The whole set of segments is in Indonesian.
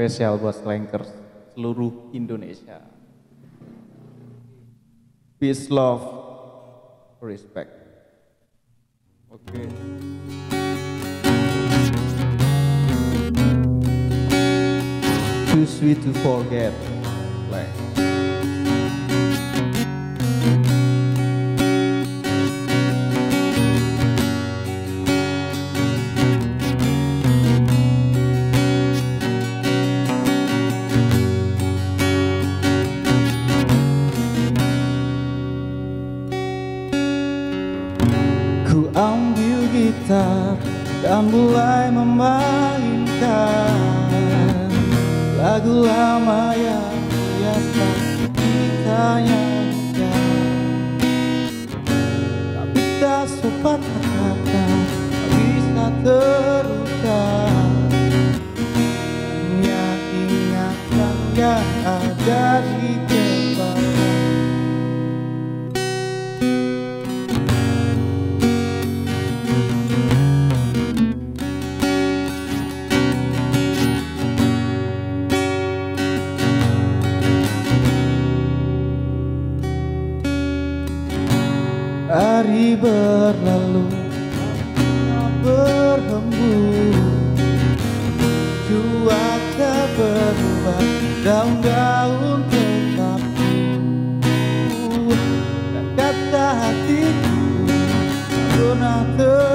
spesial buat slankers seluruh Indonesia. Peace, love, respect. Oke. Too sweet to forget. Like. Gitar dan mulai memainkan lagu lama yang biasa kita nyanyikan. Tapi tak sepatah kata tak bisa terucap. Hanya ingatan yang ada di Hari berlalu berhembus. Cuaca berubah Daun-daun tetap Dan kata hatiku pernah terucap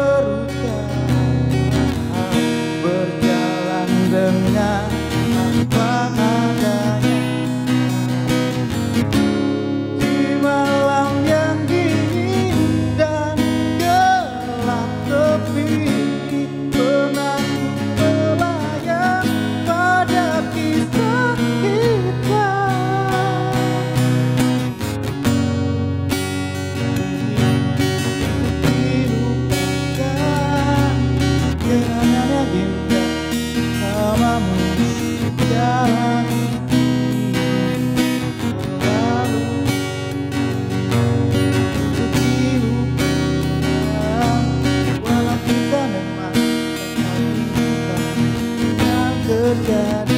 Yeah.